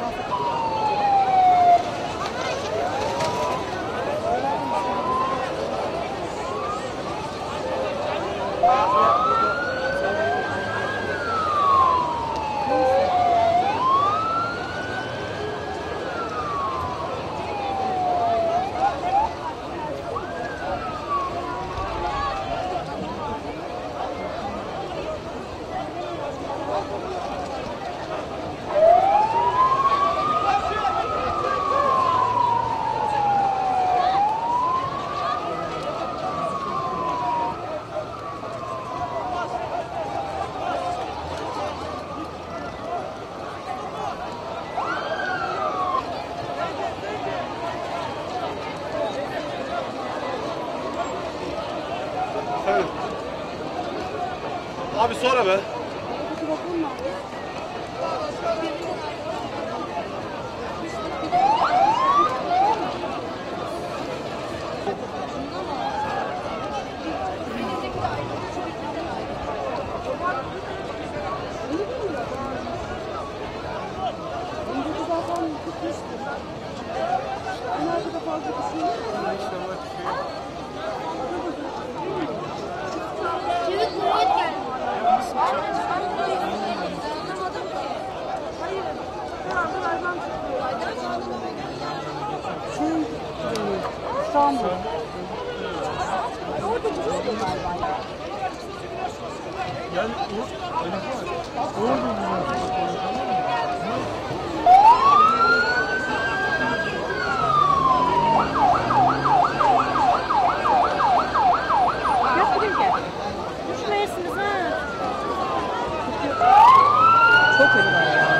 vardır Evet. Abi sonra be. Önceki Şey, İstanbul. Orada gidiyordu galiba ya. Yapmayayım ki. Düşmeyersiniz ha. Çok ölü var.